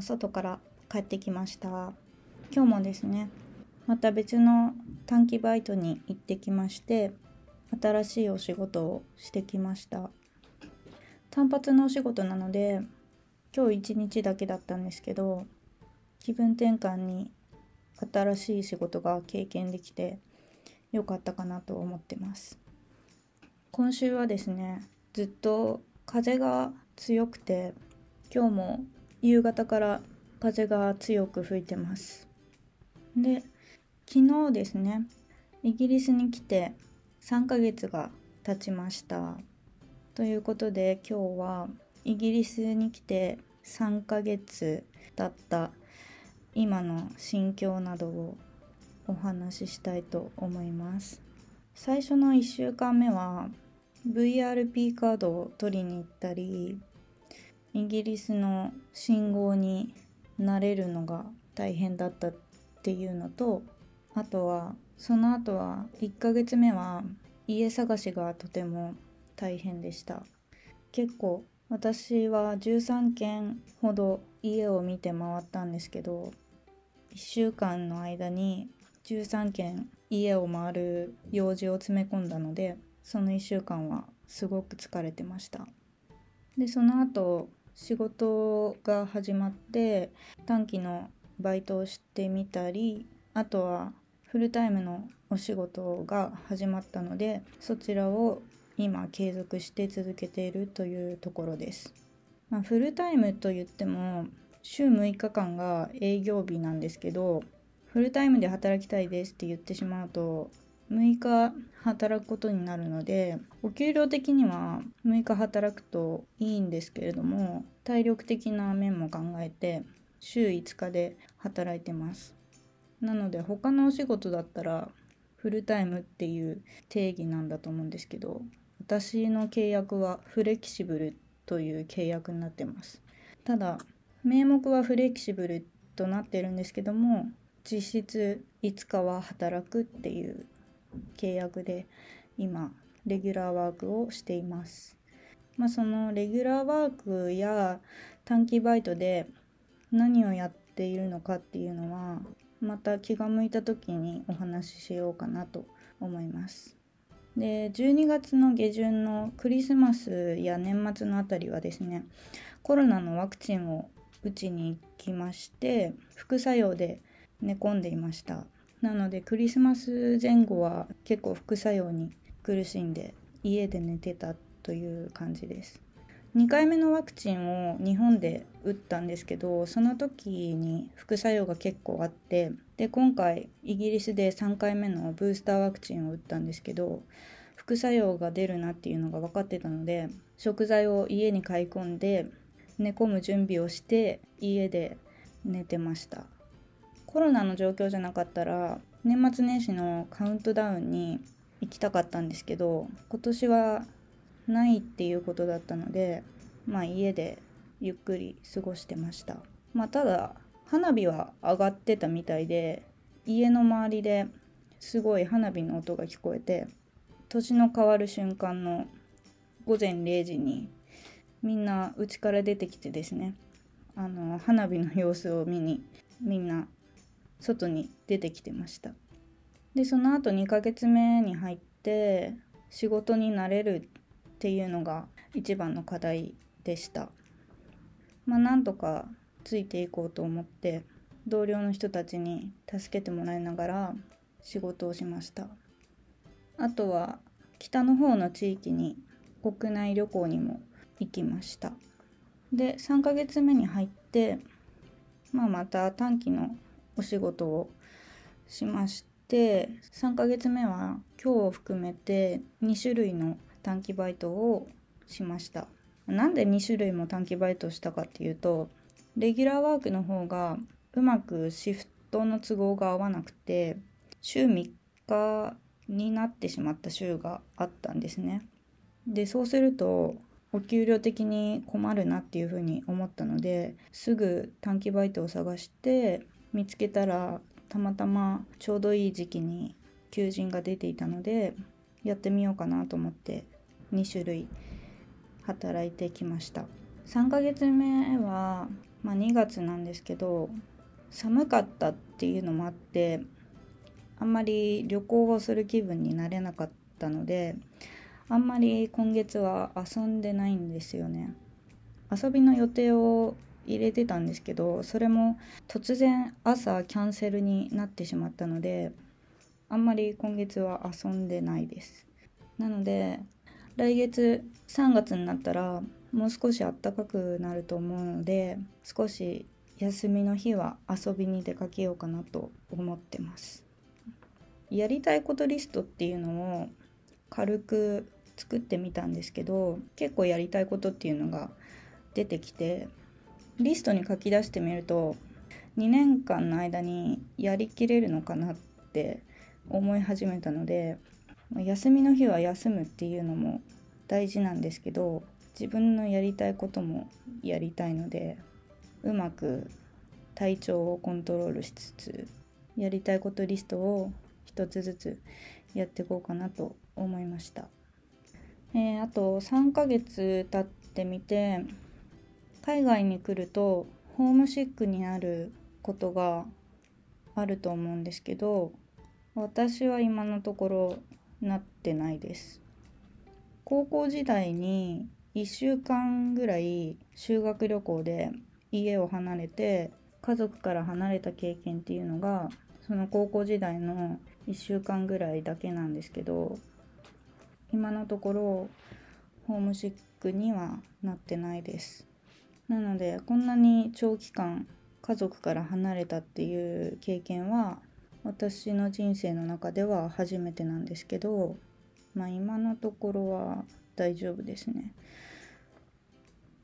外から帰ってきました。今日もですねまた別の短期バイトに行ってきまして新しいお仕事をしてきました。単発のお仕事なので今日一日だけだったんですけど気分転換に新しい仕事が経験できてよかったかなと思ってます。今週はですねずっと風が強くて今日も夕方から風が強く吹いてます。で昨日ですねイギリスに来て3ヶ月が経ちました。ということで今日はイギリスに来て3ヶ月経った。今の心境などをお話ししたいと思います。最初の1週間目は VRP カードを取りに行ったりイギリスの信号に慣れるのが大変だったっていうのとあとはその後は1ヶ月目は家探しがとても大変でした。結構私は13軒ほど家を見て回ったんですけど1週間の間に13軒家を回る用事を詰め込んだのでその1週間はすごく疲れてました。でその後仕事が始まって短期のバイトをしてみたりあとはフルタイムのお仕事が始まったのでそちらを今継続して続けているというところです。まあ、フルタイムと言っても週6日間が営業日なんですけどフルタイムで働きたいですって言ってしまうと6日働くことになるのでお給料的には6日働くといいんですけれども体力的な面も考えて週5日で働いてます。なので他のお仕事だったらフルタイムっていう定義なんだと思うんですけど私の契約はフレキシブルという契約になってます。ただ名目はフレキシブルとなってるんですけども実質5日は働くっていう契約で今レギュラーワークをしています。まあ、そのレギュラーワークや短期バイトで何をやっているのかっていうのはまた気が向いた時にお話ししようかなと思います。で12月の下旬のクリスマスや年末のあたりはですねコロナのワクチンを打ちに行きまして副作用で寝込んでいましたなのでクリスマス前後は結構副作用に苦しんで家で寝てたという感じです。2回目のワクチンを日本で打ったんですけどその時に副作用が結構あってで今回イギリスで3回目のブースターワクチンを打ったんですけど副作用が出るなっていうのが分かってたので食材を家に買い込んで寝込む準備をして家で寝てました。コロナの状況じゃなかったら年末年始のカウントダウンに行きたかったんですけど今年はないっていうことだったのでまあ家でゆっくり過ごしてました。まあただ花火は上がってたみたいで家の周りですごい花火の音が聞こえて年の変わる瞬間の午前0時にみんな家から出てきてですねあの花火の様子を見にみんな外に出てきてました。でその後2ヶ月目に入って仕事になれるっていうのが一番の課題でした。まあなんとかついていこうと思って同僚の人たちに助けてもらいながら仕事をしました。あとは北の方の地域に国内旅行にも行きました。で3ヶ月目に入って、まあ、また短期のお仕事をしまして3ヶ月目は今日を含めて2種類の短期バイトをしました。なんで2種類も短期バイトしたかっていうとレギュラーワークの方がうまくシフトの都合が合わなくて週3日になってしまった週があったんですね。でそうするとお給料的に困るなっていうふうに思ったのですぐ短期バイトを探して見つけたらたまたまちょうどいい時期に求人が出ていたのでやってみようかなと思って2種類働いてきました。3ヶ月目はまあ、2月なんですけど寒かったっていうのもあってあんまり旅行をする気分になれなかったのであんまり今月は遊んでないんですよね。遊びの予定を入れてたんですけどそれも突然朝キャンセルになってしまったのであんまり今月は遊んでないです。なので来月3月になったらもう少し暖かくなると思うので少し休みの日は遊びに出かけようかなと思ってます。やりたいことリストっていうのを軽く作ってみたんですけど結構やりたいことっていうのが出てきてリストに書き出してみると2年間の間にやりきれるのかなって思い始めたので休みの日は休むっていうのも大事なんですけど自分のやりたいこともやりたいのでうまく体調をコントロールしつつやりたいことリストを一つずつやっていこうかなと思いました、えー、あと3ヶ月経ってみて海外に来るとホームシックになることがあると思うんですけど私は今のところなってないです。高校時代に1週間ぐらい修学旅行で家を離れて家族から離れた経験っていうのがその高校時代の1週間ぐらいだけなんですけど今のところホームシックにはなってないです。なのでこんなに長期間家族から離れたっていう経験は私の人生の中では初めてなんですけどまあ今のところは大丈夫ですね。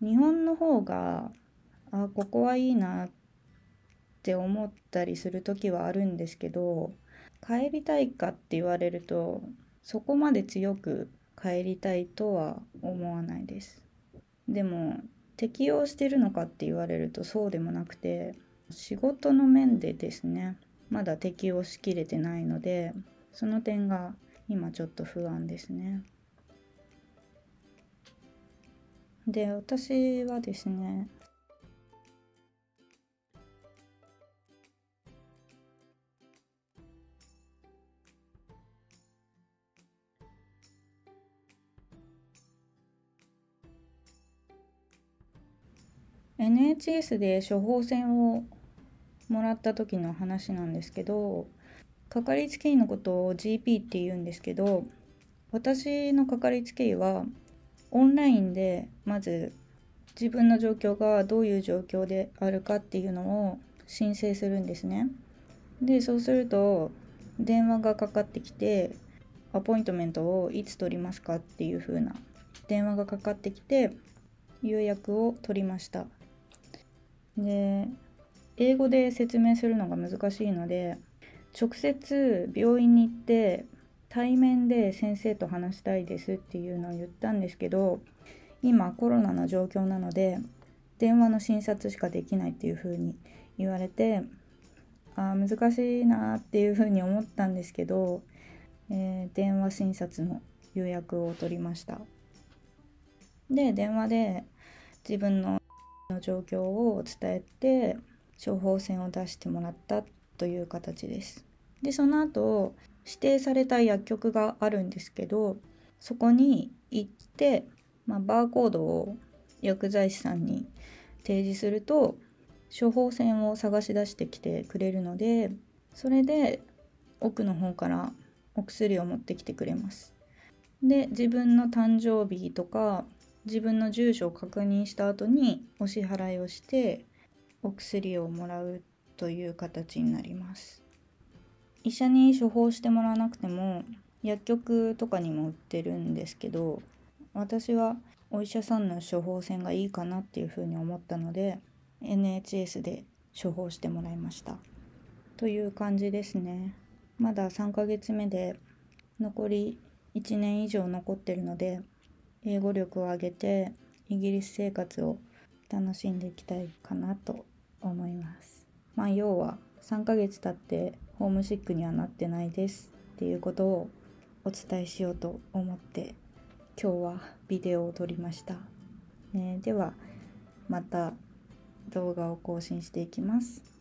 日本の方があここはいいなって思ったりする時はあるんですけど帰りたいかって言われるとそこまで強く帰りたいとは思わないです。でも適応してるのかって言われるとそうでもなくて仕事の面でですねまだ適応しきれてないのでその点が今ちょっと不安ですね。で私はですね NHS で処方箋をもらった時の話なんですけどかかりつけ医のことを GP って言うんですけど私のかかりつけ医はオンラインでまず自分の状況がどういう状況であるかっていうのを申請するんですね。でそうすると電話がかかってきてアポイントメントをいつ取りますかっていう風な電話がかかってきて予約を取りました。で英語で説明するのが難しいので直接病院に行って対面で先生と話したいですっていうのを言ったんですけど今コロナの状況なので電話の診察しかできないっていう風に言われてあ難しいなっていう風に思ったんですけど、えー、電話診察の予約を取りました。で電話で自分のの状況を伝えて処方箋を出してもらったという形です。でその後指定された薬局があるんですけどそこに行って、まあ、バーコードを薬剤師さんに提示すると処方箋を探し出してきてくれるのでそれで奥の方からお薬を持ってきてくれます。で自分の誕生日とか自分の住所を確認した後にお支払いをしてお薬をもらうという形になります。医者に処方してもらわなくても薬局とかにも売ってるんですけど私はお医者さんの処方箋がいいかなっていうふうに思ったので NHS で処方してもらいました。という感じですね。まだ3ヶ月目で残り1年以上残ってるので英語力を上げてイギリス生活を楽しんでいきたいかなと思います。まあ要は3ヶ月経ってホームシックにはなってないです。っていうことをお伝えしようと思って今日はビデオを撮りました、ね、ではまた動画を更新していきます。